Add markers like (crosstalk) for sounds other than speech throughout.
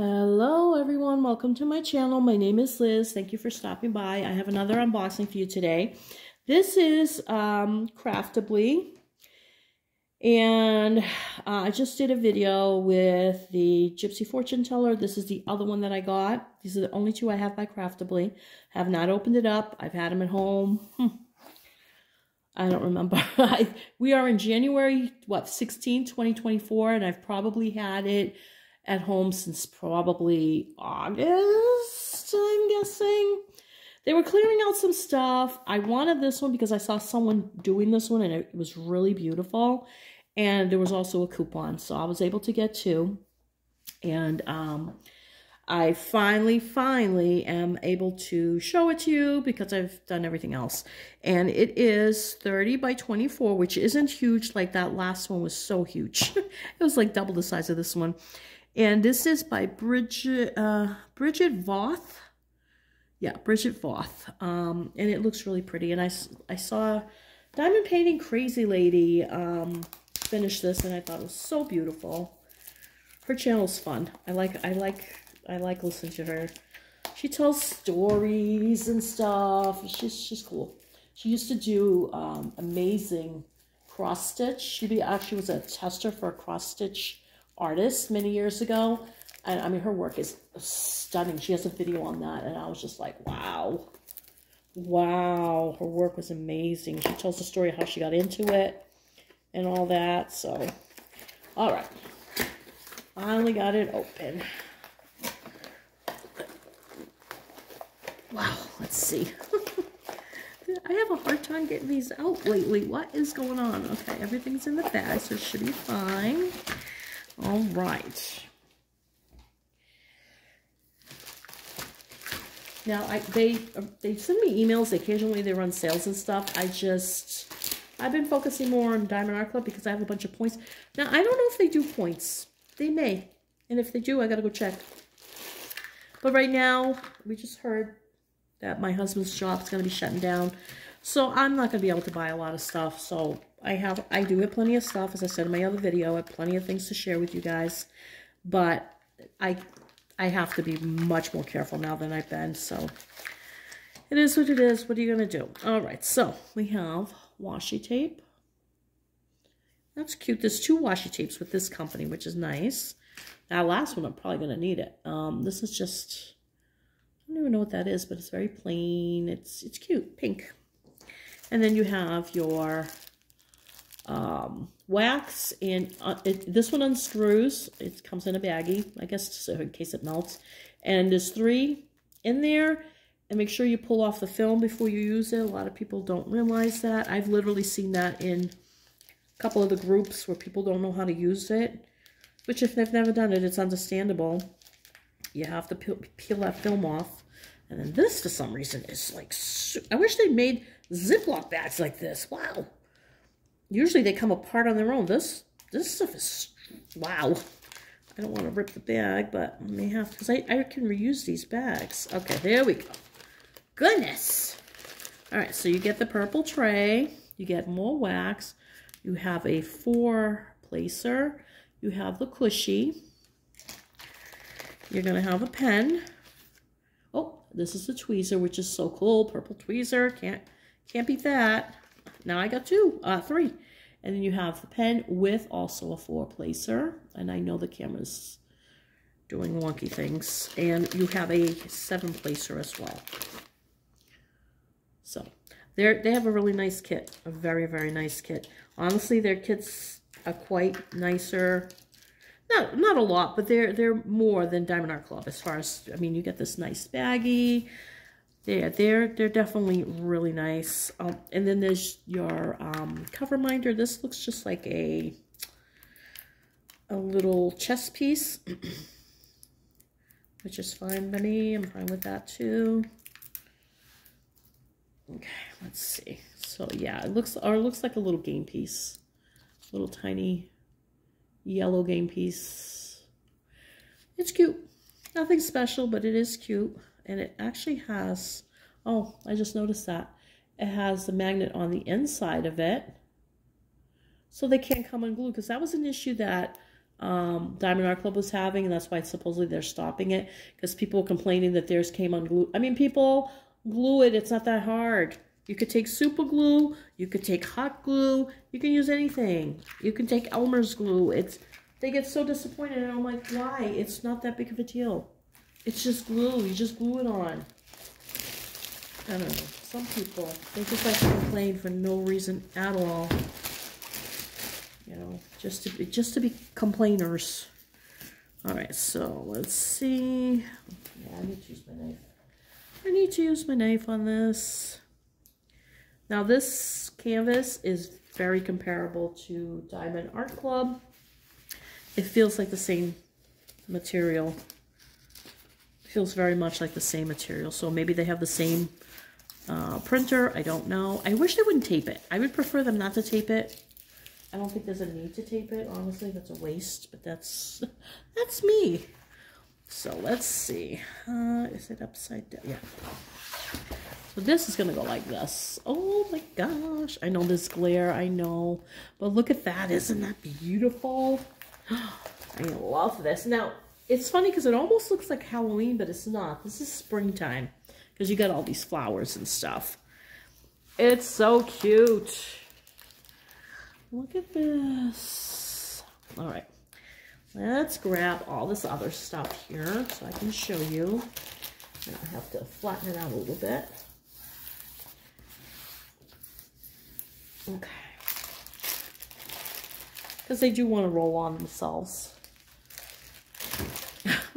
Hello everyone, welcome to my channel. My name is Liz. Thank you for stopping by. I have another unboxing for you today. This is um, Craftibly. And uh, I just did a video with the Gypsy Fortune Teller. This is the other one that I got. These are the only two I have by Craftibly. Have not opened it up. I've had them at home. Hmm. I don't remember. (laughs) we are in January, what, 16, 2024, and I've probably had it at home since probably August, I'm guessing. They were clearing out some stuff. I wanted this one because I saw someone doing this one and it was really beautiful. And there was also a coupon, so I was able to get two. And um, I finally, finally am able to show it to you because I've done everything else. And it is 30 by 24, which isn't huge like that last one was so huge. (laughs) it was like double the size of this one. And this is by Bridget, uh, Bridget Voth. Yeah, Bridget Voth. Um, and it looks really pretty. And I, I saw Diamond Painting Crazy Lady um, finish this, and I thought it was so beautiful. Her channel's fun. I like, I like, I like listening to her. She tells stories and stuff. She's, she's cool. She used to do um, amazing cross stitch. She actually was a tester for a cross stitch artist many years ago. And I mean, her work is stunning. She has a video on that. And I was just like, wow. Wow. Her work was amazing. She tells the story how she got into it and all that. So, all right. Finally got it open. Wow. Let's see. (laughs) I have a hard time getting these out lately. What is going on? Okay, everything's in the bag, so it should be fine. All right. Now, I, they uh, they send me emails. Occasionally, they run sales and stuff. I just, I've been focusing more on Diamond Art Club because I have a bunch of points. Now, I don't know if they do points. They may. And if they do, I got to go check. But right now, we just heard that my husband's shop's going to be shutting down. So I'm not going to be able to buy a lot of stuff. So I have, I do have plenty of stuff. As I said in my other video, I have plenty of things to share with you guys. But I, I have to be much more careful now than I've been. So it is what it is. What are you going to do? All right. So we have washi tape. That's cute. There's two washi tapes with this company, which is nice. That last one, I'm probably going to need it. Um, this is just, I don't even know what that is, but it's very plain. It's, it's cute. Pink. And then you have your um, wax, and uh, it, this one unscrews. It comes in a baggie, I guess, so in case it melts. And there's three in there. And make sure you pull off the film before you use it. A lot of people don't realize that. I've literally seen that in a couple of the groups where people don't know how to use it. Which, if they've never done it, it's understandable. You have to peel, peel that film off. And then this, for some reason, is like... I wish they made Ziploc bags like this. Wow. Usually they come apart on their own. This this stuff is, wow. I don't want to rip the bag, but I may have, because I, I can reuse these bags. Okay, there we go. Goodness. All right, so you get the purple tray. You get more wax. You have a four placer. You have the cushy. You're going to have a pen. Oh, this is the tweezer, which is so cool. Purple tweezer. Can't, can't beat that. Now I got two, uh, three. And then you have the pen with also a four placer. And I know the camera's doing wonky things. And you have a seven placer as well. So they they have a really nice kit, a very, very nice kit. Honestly, their kits are quite nicer. Not, not a lot, but they're they're more than Diamond Art Club as far as, I mean, you get this nice baggie. Yeah, they're they're definitely really nice. Um, and then there's your um, cover minder. This looks just like a a little chess piece, (clears throat) which is fine me. I'm fine with that too. Okay, let's see. So yeah, it looks or it looks like a little game piece, little tiny yellow game piece. It's cute. Nothing special, but it is cute and it actually has, oh, I just noticed that. It has the magnet on the inside of it. So they can't come unglued because that was an issue that um, Diamond Art Club was having, and that's why supposedly they're stopping it because people complaining that theirs came unglued. I mean, people glue it. It's not that hard. You could take super glue. You could take hot glue. You can use anything. You can take Elmer's glue. It's they get so disappointed, and I'm like, why? It's not that big of a deal. It's just glue. You just glue it on. I don't know. Some people, they just like to complain for no reason at all. You know, just to be, just to be complainers. All right, so let's see. Yeah, I need to use my knife. I need to use my knife on this. Now this canvas is very comparable to Diamond Art Club. It feels like the same material. Feels very much like the same material. So maybe they have the same uh, printer. I don't know. I wish they wouldn't tape it. I would prefer them not to tape it. I don't think there's a need to tape it. Honestly, that's a waste, but that's (laughs) that's me. So let's see. Uh, is it upside down? Yeah. So this is going to go like this. Oh my gosh. I know this glare. I know. But look at that. Isn't that beautiful? (gasps) I love this. Now, it's funny because it almost looks like Halloween, but it's not. This is springtime because you got all these flowers and stuff. It's so cute. Look at this. All right. Let's grab all this other stuff here so I can show you. And I have to flatten it out a little bit. Okay. Because they do want to roll on themselves.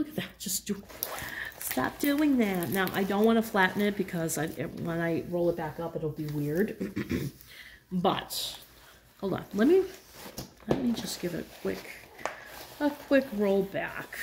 Look at that. Just do... Stop doing that. Now, I don't want to flatten it because I, when I roll it back up, it'll be weird. (clears throat) but, hold on. Let me, let me just give it a quick, a quick roll back.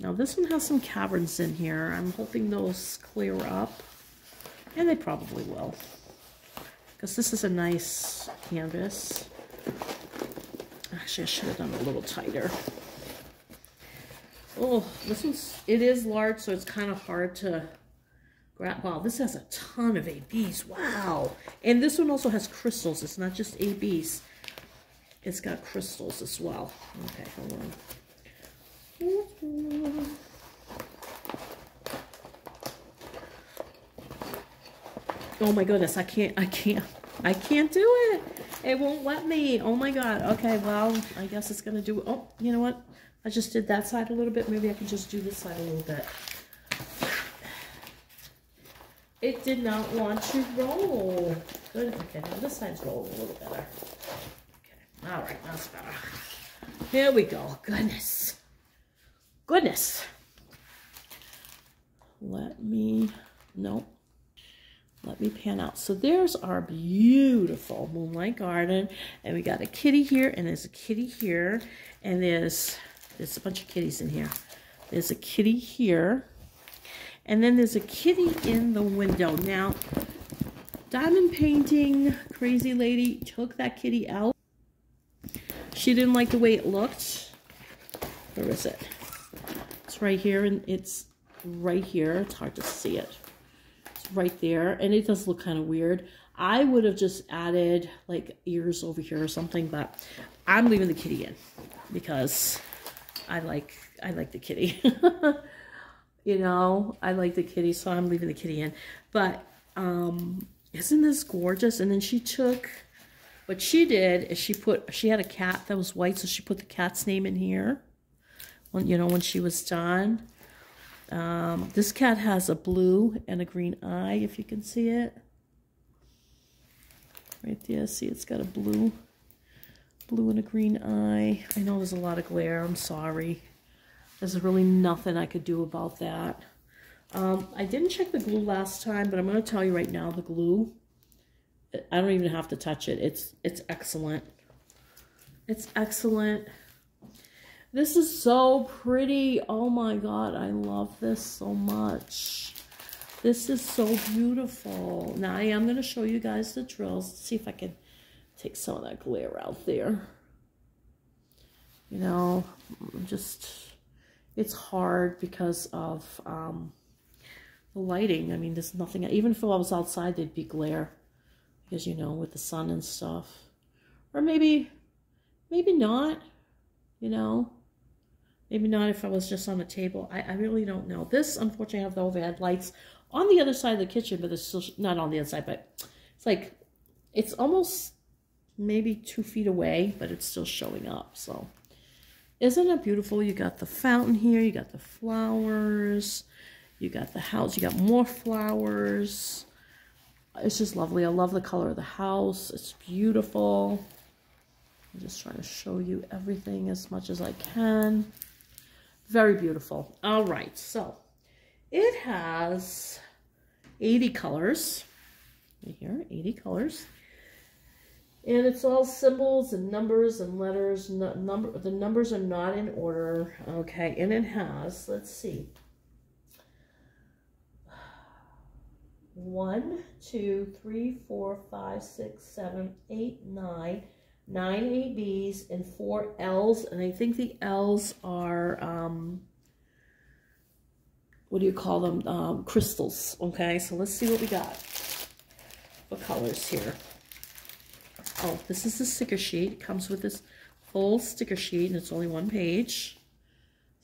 Now, this one has some caverns in here. I'm hoping those clear up. And they probably will. Because this is a nice canvas. Actually, I should have done a little tighter. Oh, this one's, it is large, so it's kind of hard to grab. Wow, this has a ton of ABs. Wow. And this one also has crystals. It's not just ABs. It's got crystals as well. Okay, hold on. Oh my goodness, I can't, I can't, I can't do it. It won't let me. Oh my God. Okay, well, I guess it's going to do, oh, you know what? I just did that side a little bit. Maybe I can just do this side a little bit. It did not want to roll. Good. Okay, now this side's rolling a little better. Okay. All right, that's better. Here we go. Goodness. Goodness. Let me, nope. Let me pan out. So there's our beautiful Moonlight Garden. And we got a kitty here, and there's a kitty here, and there's there's a bunch of kitties in here. There's a kitty here. And then there's a kitty in the window. Now, Diamond Painting Crazy Lady took that kitty out. She didn't like the way it looked. Where is it? It's right here, and it's right here. It's hard to see it. Right there, and it does look kind of weird. I would have just added, like, ears over here or something, but I'm leaving the kitty in because I like I like the kitty. (laughs) you know, I like the kitty, so I'm leaving the kitty in. But um, isn't this gorgeous? And then she took what she did is she put she had a cat that was white, so she put the cat's name in here. When you know when she was done. Um, this cat has a blue and a green eye, if you can see it. Right there, see it's got a blue blue and a green eye. I know there's a lot of glare. I'm sorry. There's really nothing I could do about that. Um, I didn't check the glue last time, but I'm going to tell you right now, the glue, I don't even have to touch it. It's, it's excellent. It's excellent. This is so pretty. Oh my God, I love this so much. This is so beautiful. Now I am going to show you guys the drills. See if I can take some of that glare out there. You know, just, it's hard because of um, the lighting. I mean, there's nothing, even if I was outside, there'd be glare. Because, you know, with the sun and stuff. Or maybe, Maybe not, you know. Maybe not if I was just on a table. I, I really don't know. This, unfortunately, I have the overhead lights on the other side of the kitchen, but it's still not on the inside, but it's like, it's almost maybe two feet away, but it's still showing up. So isn't it beautiful? You got the fountain here, you got the flowers, you got the house, you got more flowers. It's just lovely. I love the color of the house. It's beautiful. I'm just trying to show you everything as much as I can. Very beautiful. All right, so it has 80 colors. Right here, 80 colors. And it's all symbols and numbers and letters. Number The numbers are not in order. Okay, and it has, let's see. One, two, three, four, five, six, seven, eight, nine, nine ABs and four L's. And I think the L's are, um, what do you call them? Um, crystals. Okay, so let's see what we got for colors here. Oh, this is the sticker sheet. It comes with this full sticker sheet, and it's only one page.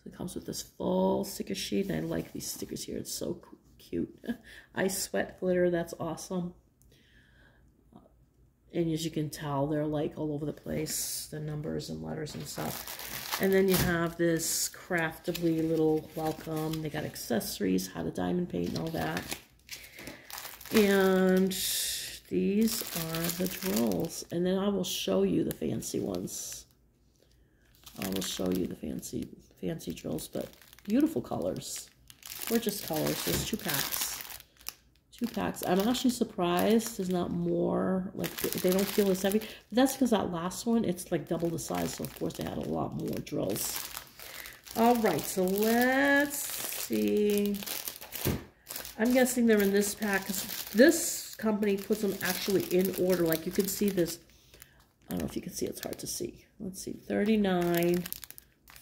So it comes with this full sticker sheet, and I like these stickers here. It's so cute. (laughs) I sweat glitter. That's awesome. And as you can tell, they're like all over the place, the numbers and letters and stuff. And then you have this craftibly little welcome. They got accessories, how to diamond paint and all that. And these are the drills. And then I will show you the fancy ones. I will show you the fancy fancy drills, but beautiful colors. Gorgeous colors. There's two packs. Two packs. I'm actually surprised there's not more, like they don't feel as heavy. But that's because that last one, it's like double the size. So of course they had a lot more drills. All right, so let's see. I'm guessing they're in this pack. because This company puts them actually in order. Like you can see this. I don't know if you can see. It's hard to see. Let's see. 39,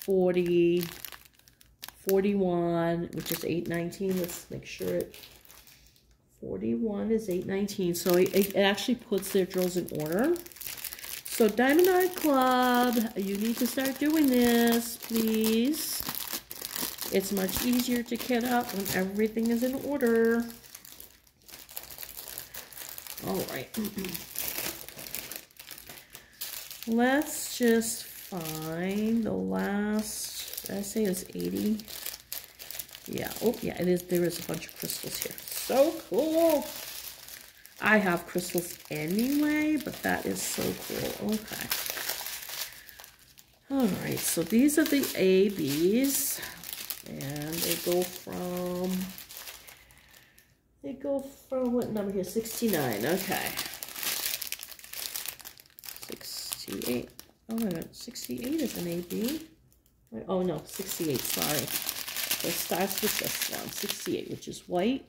40, 41, which is 819. Let's make sure it. 41 is 819. So it, it actually puts their drills in order. So Diamond Art Club, you need to start doing this, please. It's much easier to kit up when everything is in order. All right. (clears throat) Let's just find the last, I say it's 80. Yeah, oh yeah, it is. There is a bunch of crystals here. So cool. I have crystals anyway, but that is so cool. Okay. All right, so these are the ABs, and they go from they go from what number here? 69. Okay. 68. Oh my god, 68 is an AB. Oh no, 68, sorry. So it starts with this one, 68, which is white.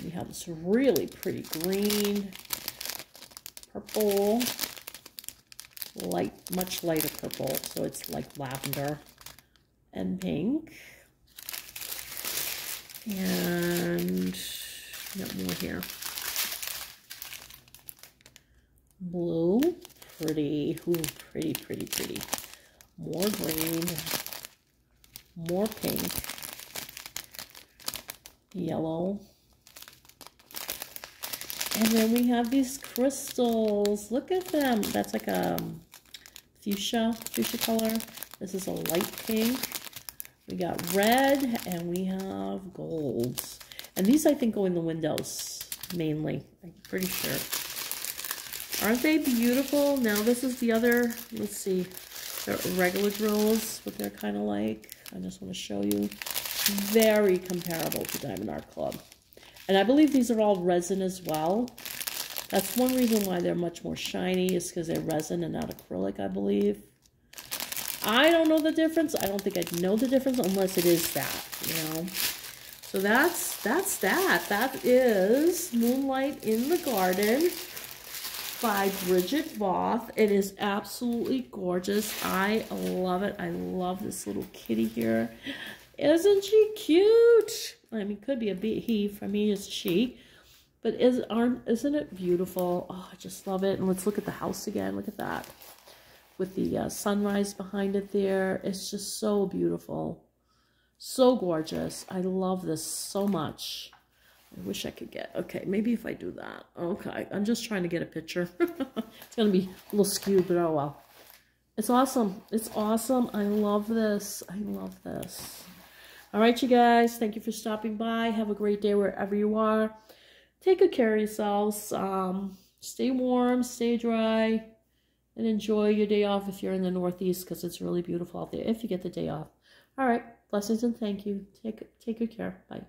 Then you have this really pretty green, purple, light, much lighter purple, so it's like lavender and pink. And got more here. Blue, pretty, ooh, pretty, pretty, pretty. More green, more pink, yellow. And then we have these crystals. Look at them. That's like a um, fuchsia, fuchsia color. This is a light pink. We got red and we have golds. And these, I think, go in the windows mainly. I'm pretty sure. Aren't they beautiful? Now this is the other, let's see, the regular drills, what they're kind of like. I just want to show you. Very comparable to Diamond Art Club. And I believe these are all resin as well. That's one reason why they're much more shiny is because they're resin and not acrylic, I believe. I don't know the difference. I don't think I'd know the difference unless it is that, you know. So that's that's that. That is Moonlight in the Garden by Bridget Voth. It is absolutely gorgeous. I love it. I love this little kitty here. Isn't she cute? I mean, could be a he. For me, it's she. But is aren't isn't it beautiful? Oh, I just love it. And let's look at the house again. Look at that. with the uh, sunrise behind it there. It's just so beautiful. So gorgeous. I love this so much. I wish I could get, okay, maybe if I do that. Okay, I'm just trying to get a picture. (laughs) it's going to be a little skewed, but oh well. It's awesome. It's awesome. I love this. I love this. All right, you guys. Thank you for stopping by. Have a great day wherever you are. Take good care of yourselves. Um, stay warm, stay dry, and enjoy your day off if you're in the Northeast because it's really beautiful out there if you get the day off. All right. Blessings and thank you. Take, take good care. Bye.